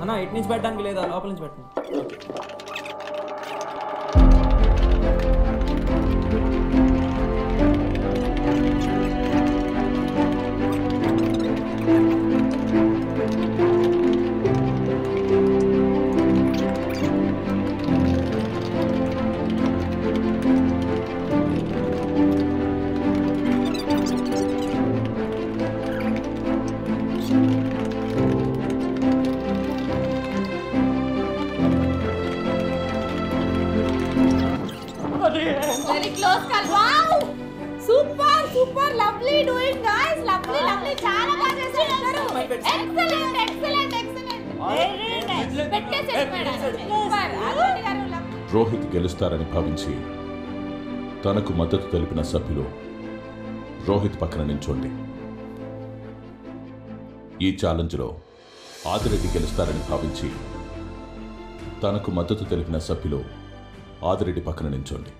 అన్న ఇటు నుంచి పెట్టడానికి లేదా లోపల నుంచి పెట్టండి very close call wow super super lovely doing guys lovely lovely చాలా బాగా చేశారు అందరూ. Excellent excellent excellent very nice పెట్టేసేయండి madam super Arun garu lovely. Rohit గెలుస్తారని భావించి తనకు మద్దతు తెలిపిన సభ్యులు రోహిత్ పక్కన నించోండి ఈ ఛాలెంజ్లో ఆదిరెడ్డి గెలుస్తారని భావించి తనకు మద్దతు తెలిపిన సభ్యులు ఆదిరెడ్డి పక్కన నించోండి